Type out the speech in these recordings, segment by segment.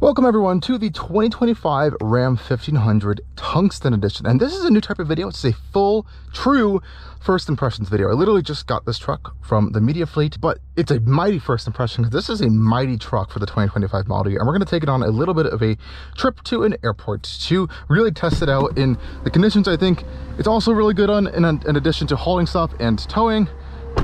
Welcome everyone to the 2025 Ram 1500 Tungsten Edition. And this is a new type of video. It's a full, true first impressions video. I literally just got this truck from the media fleet, but it's a mighty first impression because this is a mighty truck for the 2025 model year. And we're going to take it on a little bit of a trip to an airport to really test it out in the conditions I think it's also really good on in, in addition to hauling stuff and towing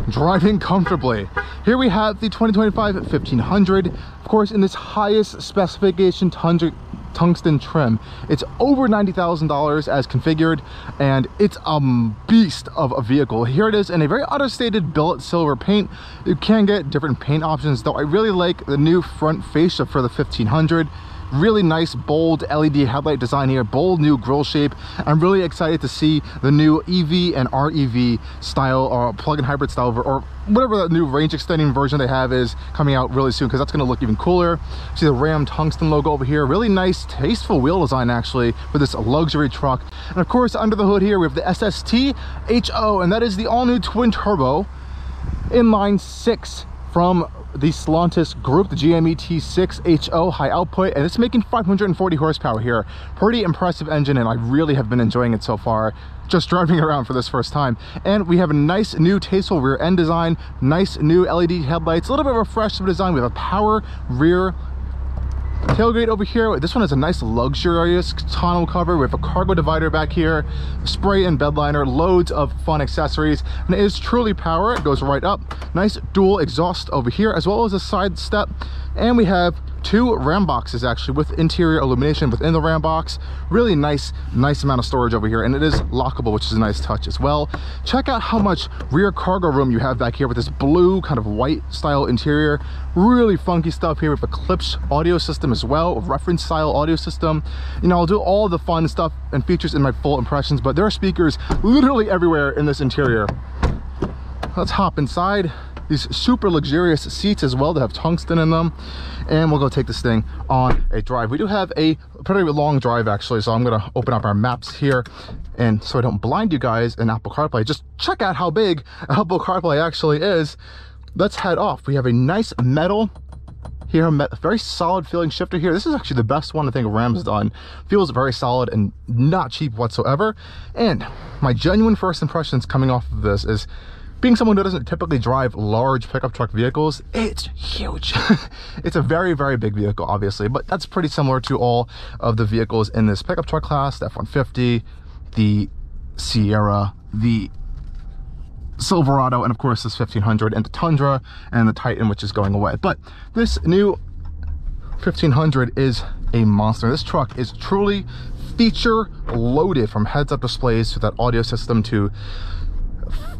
driving comfortably. Here we have the 2025 1500, of course in this highest specification tungsten trim. It's over $90,000 as configured and it's a beast of a vehicle. Here it is in a very understated billet silver paint. You can get different paint options though I really like the new front fascia for the 1500 really nice bold led headlight design here bold new grille shape. I'm really excited to see the new ev and rev style or plug-in hybrid style or whatever that new range extending version they have is coming out really soon because that's going to look even cooler. See the ram tungsten logo over here really nice tasteful wheel design actually for this luxury truck. And of course under the hood here we have the sst ho and that is the all new twin turbo inline six from the Stellantis group, the GME-T6HO high output, and it's making 540 horsepower here. Pretty impressive engine, and I really have been enjoying it so far just driving around for this first time. And we have a nice new tasteful rear end design, nice new LED headlights, a little bit of a fresh design. We have a power rear tailgate over here. This one has a nice luxurious tonneau cover with a cargo divider back here spray and bed liner loads of fun accessories and it is truly power. It goes right up. Nice dual exhaust over here as well as a side step. And we have two ram boxes actually with interior illumination within the ram box. Really nice nice amount of storage over here and it is lockable which is a nice touch as well. Check out how much rear cargo room you have back here with this blue kind of white style interior. Really funky stuff here with a audio system as well reference style audio system. You know i'll do all the fun stuff and features in my full impressions but there are speakers literally everywhere in this interior. Let's hop inside these super luxurious seats as well that have tungsten in them. And we'll go take this thing on a drive. We do have a pretty long drive actually so i'm gonna open up our maps here. And so i don't blind you guys in apple carplay just check out how big apple carplay actually is. Let's head off. We have a nice metal here met very solid feeling shifter here. This is actually the best one i think ram's done. Feels very solid and not cheap whatsoever. And my genuine first impressions coming off of this is being someone who doesn't typically drive large pickup truck vehicles, it's huge. it's a very, very big vehicle, obviously, but that's pretty similar to all of the vehicles in this pickup truck class, the F-150, the Sierra, the Silverado, and of course this 1500, and the Tundra, and the Titan, which is going away. But this new 1500 is a monster. This truck is truly feature loaded from heads up displays to that audio system to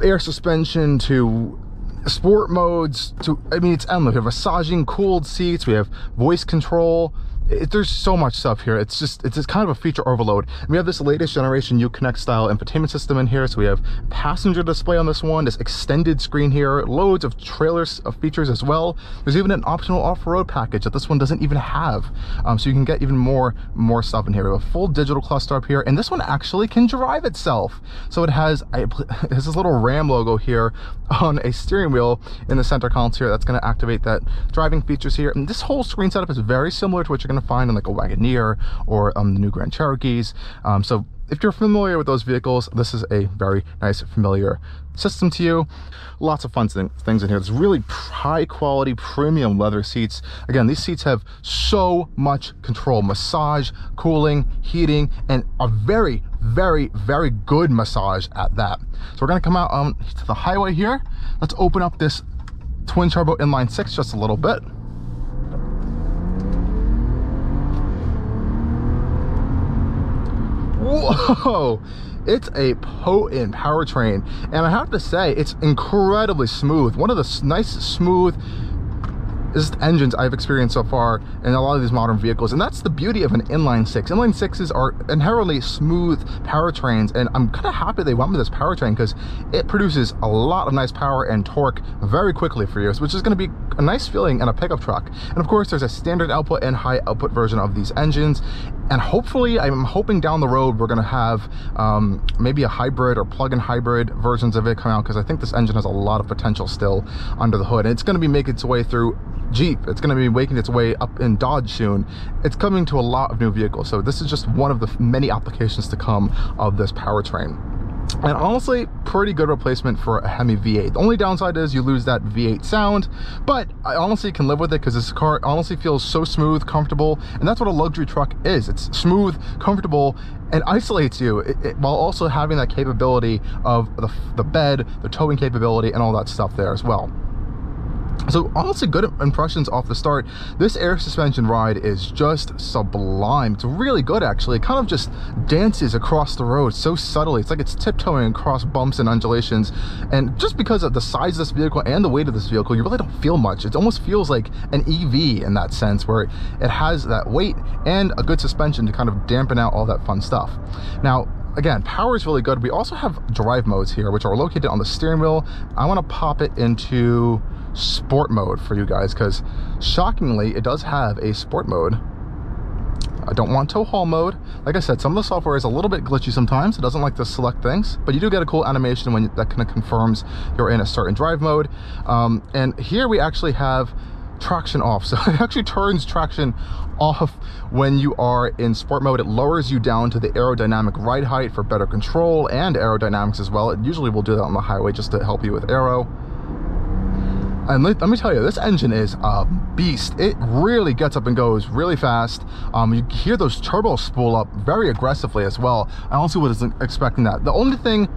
air suspension to sport modes to i mean it's endless we have massaging cooled seats we have voice control it, there's so much stuff here. It's just it's just kind of a feature overload. And we have this latest generation uconnect style infotainment system in here. So we have passenger display on this one this extended screen here loads of trailers of features as well. There's even an optional off-road package that this one doesn't even have. Um, so you can get even more more stuff in here. We have a full digital cluster up here and this one actually can drive itself. So it has a, it has this little ram logo here on a steering wheel in the center console here that's going to activate that driving features here. And this whole screen setup is very similar to what you're going to find in like a Wagoneer or um, the new Grand Cherokees. Um, so if you're familiar with those vehicles, this is a very nice, familiar system to you. Lots of fun thing, things in here. There's really high quality premium leather seats. Again, these seats have so much control, massage, cooling, heating, and a very, very, very good massage at that. So we're gonna come out um, to the highway here. Let's open up this twin turbo inline six just a little bit. Whoa it's a potent powertrain and i have to say it's incredibly smooth one of the nice smooth engines I've experienced so far in a lot of these modern vehicles. And that's the beauty of an inline six. Inline sixes are inherently smooth powertrains. And I'm kind of happy they went with this powertrain because it produces a lot of nice power and torque very quickly for you, which is going to be a nice feeling in a pickup truck. And of course, there's a standard output and high output version of these engines. And hopefully i'm hoping down the road we're going to have um, maybe a hybrid or plug-in hybrid versions of it come out because i think this engine has a lot of potential still under the hood. And it's going to be making its way through jeep. It's going to be making its way up in dodge soon. It's coming to a lot of new vehicles. So this is just one of the many applications to come of this powertrain and honestly pretty good replacement for a Hemi V8 the only downside is you lose that V8 sound but I honestly can live with it because this car honestly feels so smooth comfortable and that's what a luxury truck is. It's smooth comfortable and isolates you it, it, while also having that capability of the, the bed the towing capability and all that stuff there as well so honestly good impressions off the start this air suspension ride is just sublime. It's really good actually. It kind of just dances across the road so subtly. It's like it's tiptoeing across bumps and undulations. And just because of the size of this vehicle and the weight of this vehicle you really don't feel much. It almost feels like an ev in that sense where it has that weight and a good suspension to kind of dampen out all that fun stuff. Now again power is really good we also have drive modes here which are located on the steering wheel i want to pop it into sport mode for you guys because shockingly it does have a sport mode I don't want tow haul mode. Like I said, some of the software is a little bit glitchy sometimes. It doesn't like to select things, but you do get a cool animation when that kind of confirms you're in a certain drive mode. Um, and here we actually have traction off. So it actually turns traction off when you are in sport mode. It lowers you down to the aerodynamic ride height for better control and aerodynamics as well. It usually will do that on the highway just to help you with aero. And let, let, me tell you, this engine is a beast. It really gets up and goes really fast. Um, you hear those turbos spool up very aggressively as well. I honestly wasn't expecting that. The only thing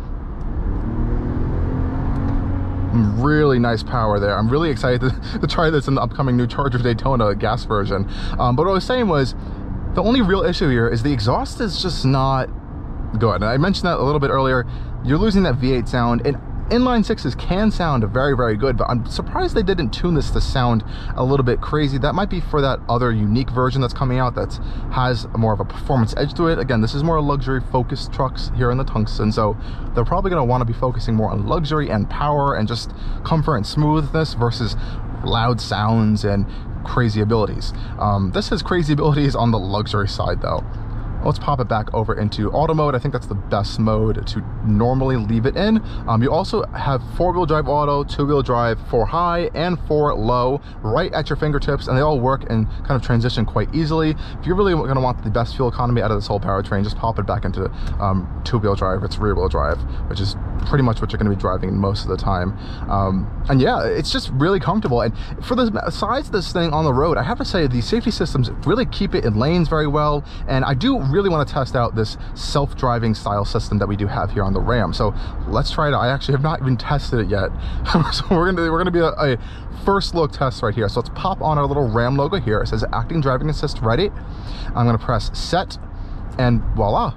really nice power there. I'm really excited to, to, try this in the upcoming new Charger Daytona gas version. Um, but what I was saying was, the only real issue here is the exhaust is just not good. And I mentioned that a little bit earlier. You're losing that V8 sound, and inline sixes can sound very very good but i'm surprised they didn't tune this to sound a little bit crazy. That might be for that other unique version that's coming out that has more of a performance edge to it. Again this is more luxury focused trucks here in the tungsten so they're probably going to want to be focusing more on luxury and power and just comfort and smoothness versus loud sounds and crazy abilities. Um, this has crazy abilities on the luxury side though Let's pop it back over into auto mode. I think that's the best mode to normally leave it in. Um, you also have four-wheel drive auto, two-wheel drive for high and for low right at your fingertips, and they all work and kind of transition quite easily. If you're really going to want the best fuel economy out of this whole powertrain, just pop it back into um, two-wheel drive. It's rear-wheel drive, which is pretty much what you're going to be driving most of the time. Um, and yeah, it's just really comfortable. And for the size of this thing on the road, I have to say the safety systems really keep it in lanes very well. And I do really want to test out this self-driving style system that we do have here on the Ram. So let's try it out. I actually have not even tested it yet. so we're gonna we're gonna be a, a, first look test right here. So let's pop on our little Ram logo here. It says Active Driving Assist ready. I'm gonna press set and voila,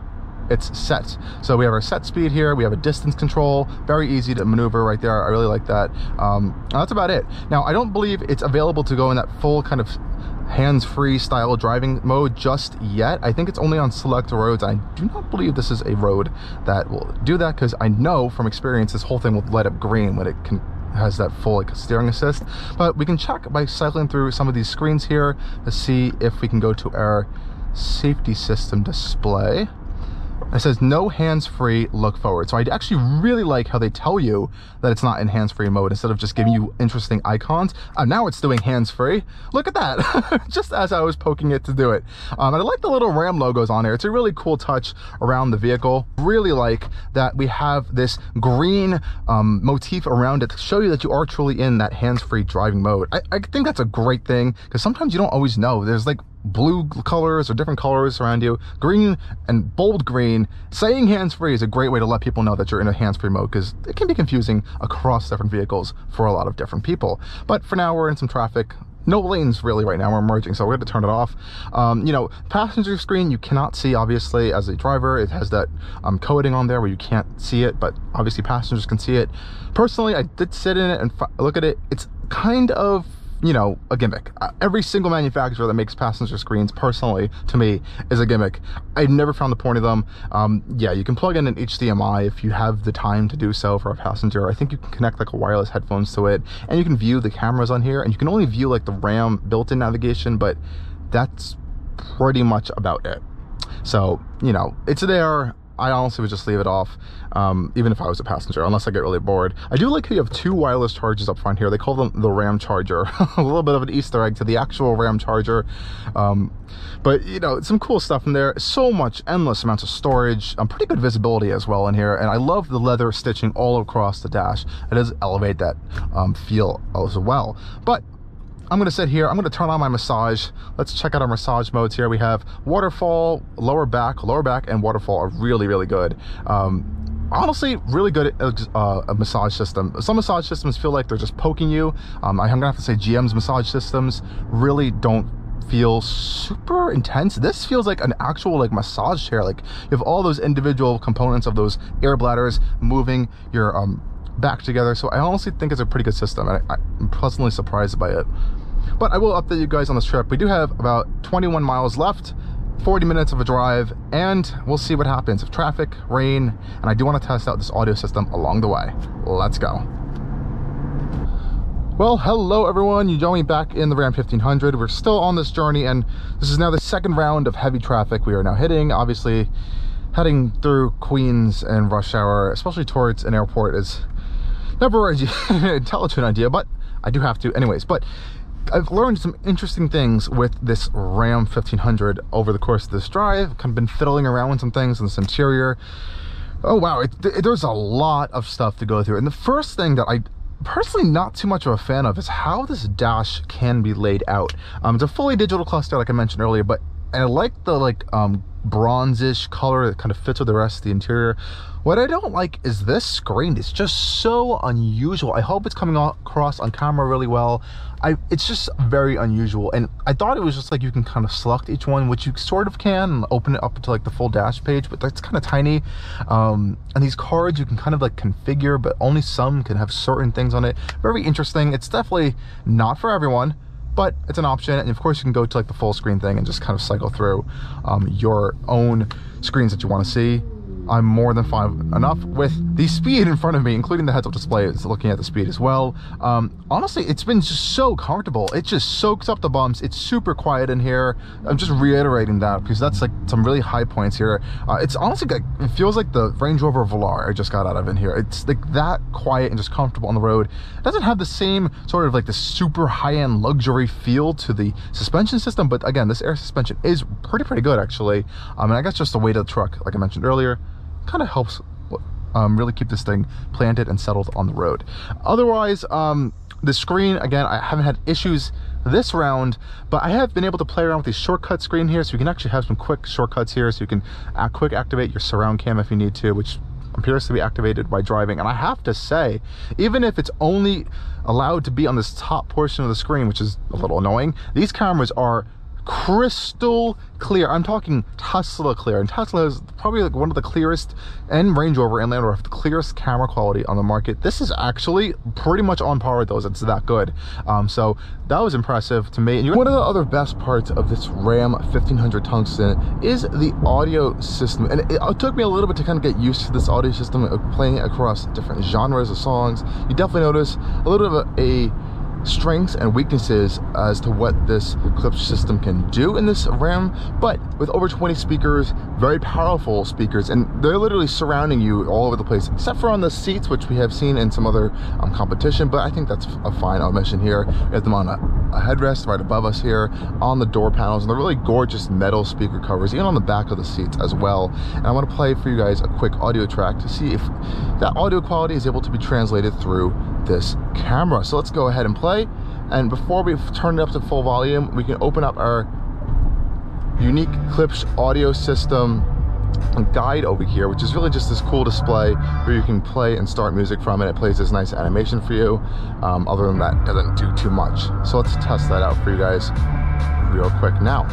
it's set. So we have our set speed here, we have a distance control, very easy to maneuver right there. I really like that. Um, that's about it. Now, I don't believe it's available to go in that full kind of hands-free style driving mode just yet. I think it's only on select roads. I do not believe this is a road that will do that because I know from experience this whole thing will light up green when it can has that full like steering assist but we can check by cycling through some of these screens here to see if we can go to our safety system display it says no hands-free look forward. So I actually really like how they tell you that it's not in hands-free mode instead of just giving you interesting icons. Uh, now it's doing hands-free. Look at that, just as I was poking it to do it. Um, and I like the little Ram logos on there. It's a really cool touch around the vehicle. Really like that we have this green um, motif around it to show you that you are truly in that hands-free driving mode. I, I think that's a great thing because sometimes you don't always know. There's like blue colors or different colors around you green and bold green saying hands-free is a great way to let people know that you're in a hands-free mode because it can be confusing across different vehicles for a lot of different people. But for now we're in some traffic. No lanes really right now we're merging so we're going to turn it off. Um, you know passenger screen you cannot see obviously as a driver. It has that um, coding on there where you can't see it but obviously passengers can see it. Personally i did sit in it and look at it. It's kind of you know, a gimmick. Uh, every single manufacturer that makes passenger screens, personally, to me, is a gimmick. I've never found the point of them. Um, yeah, you can plug in an HDMI if you have the time to do so for a passenger. I think you can connect like a wireless headphones to it, and you can view the cameras on here, and you can only view like the RAM built-in navigation, but that's pretty much about it. So, you know, it's there. I honestly would just leave it off, um, even if I was a passenger, unless I get really bored. I do like how you have two wireless chargers up front here. They call them the Ramcharger. a little bit of an Easter egg to the actual Ramcharger. Um, but, you know, some cool stuff in there. So much, endless amounts of storage. Um, pretty good visibility as well in here. And I love the leather stitching all across the dash. It does elevate that um, feel as well. But I'm gonna sit here, I'm gonna turn on my massage. Let's check out our massage modes here. We have waterfall, lower back, lower back and waterfall are really, really good. Um, honestly really good uh, a massage system some massage systems feel like they're just poking you um, i'm gonna have to say gm's massage systems really don't feel super intense this feels like an actual like massage chair like you have all those individual components of those air bladders moving your um back together so i honestly think it's a pretty good system I, i'm pleasantly surprised by it but I will update you guys on this trip. We do have about 21 miles left, 40 minutes of a drive, and we'll see what happens. If traffic, rain, and I do want to test out this audio system along the way. Let's go. Well, hello everyone. You join me back in the Ram 1500. We're still on this journey, and this is now the second round of heavy traffic we are now hitting. Obviously, heading through Queens and rush hour, especially towards an airport, is never an intelligent idea, but I do have to anyways. But I've learned some interesting things with this Ram 1500 over the course of this drive. Kind of been fiddling around with some things in this interior. Oh wow, it, it, there's a lot of stuff to go through. And the first thing that I personally not too much of a fan of is how this dash can be laid out. Um, it's a fully digital cluster, like I mentioned earlier, but and I like the like um, bronzish color that kind of fits with the rest of the interior. What I don't like is this screen. It's just so unusual. I hope it's coming across on camera really well. I, it's just very unusual. And I thought it was just like you can kind of select each one, which you sort of can, and open it up to like the full dash page, but that's kind of tiny. Um, and these cards you can kind of like configure, but only some can have certain things on it. Very interesting. It's definitely not for everyone but it's an option. And of course you can go to like the full screen thing and just kind of cycle through um, your own screens that you want to see I'm more than fine enough with the speed in front of me, including the heads-up display is looking at the speed as well. Um, honestly, it's been just so comfortable. It just soaks up the bumps. It's super quiet in here. I'm just reiterating that because that's like some really high points here. Uh, it's honestly like, it feels like the Range Rover Velar I just got out of in here. It's like that quiet and just comfortable on the road. It doesn't have the same sort of like the super high-end luxury feel to the suspension system, but again, this air suspension is pretty, pretty good actually. Um, and I guess just the weight of the truck, like I mentioned earlier, kind of helps um, really keep this thing planted and settled on the road. Otherwise, um, the screen, again, I haven't had issues this round, but I have been able to play around with the shortcut screen here, so you can actually have some quick shortcuts here, so you can uh, quick activate your surround cam if you need to, which appears to be activated by driving. And I have to say, even if it's only allowed to be on this top portion of the screen, which is a little annoying, these cameras are crystal clear. I'm talking Tesla clear, and Tesla is probably like one of the clearest, and Range Rover and Land Rover have the clearest camera quality on the market. This is actually pretty much on par with those. It's that good. Um, so that was impressive to me. One of the other best parts of this Ram 1500 Tungsten is the audio system, and it, it took me a little bit to kind of get used to this audio system, playing across different genres of songs. You definitely notice a little bit of a, a strengths and weaknesses as to what this Klipsch system can do in this RAM, but with over 20 speakers, very powerful speakers, and they're literally surrounding you all over the place, except for on the seats, which we have seen in some other um, competition, but I think that's a fine omission here. We have them on a, a headrest right above us here, on the door panels, and they're really gorgeous metal speaker covers, even on the back of the seats as well. And I want to play for you guys a quick audio track to see if that audio quality is able to be translated through this camera. So let's go ahead and play. And before we turn it up to full volume, we can open up our unique Klipsch audio system guide over here, which is really just this cool display where you can play and start music from and it plays this nice animation for you. Um, other than that, doesn't do too much. So let's test that out for you guys real quick now.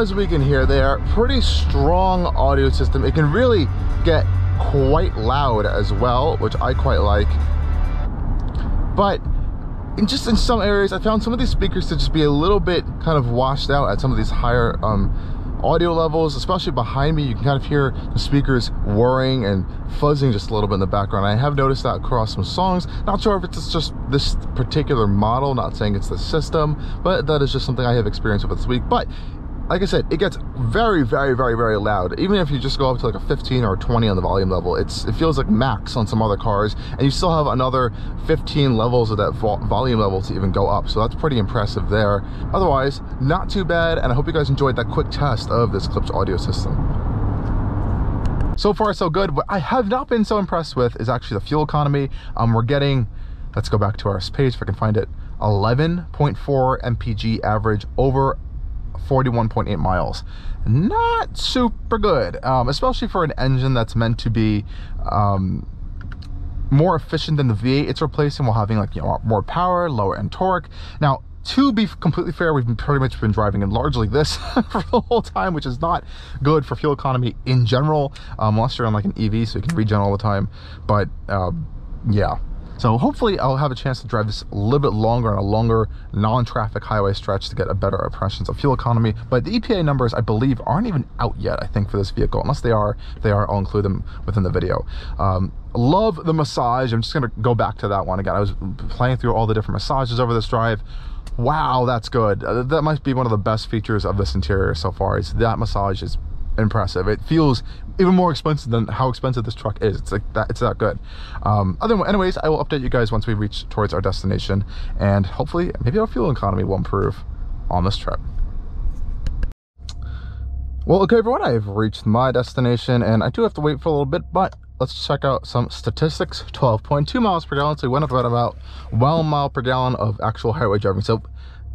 As we can hear they are pretty strong audio system. It can really get quite loud as well, which I quite like. But in just in some areas, I found some of these speakers to just be a little bit kind of washed out at some of these higher um, audio levels, especially behind me, you can kind of hear the speakers whirring and fuzzing just a little bit in the background. I have noticed that across some songs. Not sure if it's just this particular model, not saying it's the system, but that is just something I have experienced with this week. But like I said, it gets very, very, very, very loud. Even if you just go up to like a 15 or 20 on the volume level, it's it feels like max on some other cars, and you still have another 15 levels of that vo volume level to even go up. So that's pretty impressive there. Otherwise, not too bad, and I hope you guys enjoyed that quick test of this Klipsch audio system. So far, so good. What I have not been so impressed with is actually the fuel economy. Um, we're getting, let's go back to our page if I can find it, 11.4 mpg average over 41.8 miles. Not super good, um, especially for an engine that's meant to be um, more efficient than the V8 it's replacing while having like you know more power, lower end torque. Now, to be completely fair, we've pretty much been driving in largely this for the whole time, which is not good for fuel economy in general, um, unless you're on like an EV, so you can regen all the time. But um, yeah, so hopefully I'll have a chance to drive this a little bit longer on a longer non-traffic highway stretch to get a better impressions of fuel economy. But the EPA numbers, I believe, aren't even out yet, I think, for this vehicle. Unless they are, they are, I'll include them within the video. Um, love the massage. I'm just going to go back to that one again. I was playing through all the different massages over this drive wow that's good uh, that might be one of the best features of this interior so far is that massage is impressive. It feels even more expensive than how expensive this truck is. It's like that. It's that good. Um, other, anyways, I will update you guys once we reach towards our destination, and hopefully, maybe our fuel economy will improve on this trip. Well, okay, everyone, I've reached my destination, and I do have to wait for a little bit, but let's check out some statistics. 12.2 miles per gallon, so we went up about about 1 mile per gallon of actual highway driving. So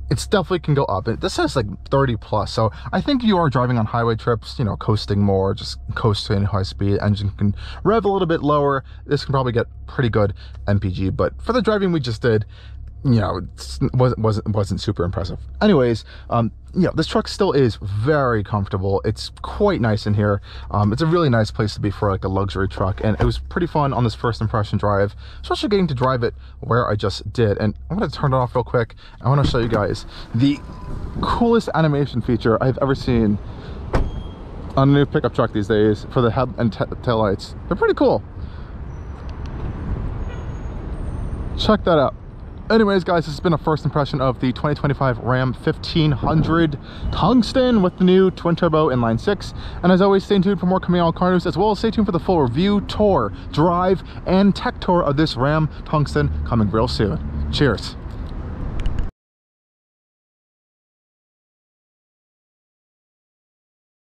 it's definitely can go up. This says like 30 plus, so I think you are driving on highway trips, you know, coasting more, just coasting high speed, engine can rev a little bit lower. This can probably get pretty good MPG, but for the driving we just did, you know, wasn't wasn't wasn't super impressive. Anyways, um, you know, this truck still is very comfortable. It's quite nice in here. Um, it's a really nice place to be for like a luxury truck, and it was pretty fun on this first impression drive, especially getting to drive it where I just did. And I'm gonna turn it off real quick. I want to show you guys the coolest animation feature I've ever seen on a new pickup truck these days for the head and tail lights. They're pretty cool. Check that out anyways guys this has been a first impression of the 2025 ram 1500 tungsten with the new twin turbo inline six. And as always stay tuned for more coming out car news as well as stay tuned for the full review tour drive and tech tour of this ram tungsten coming real soon. Cheers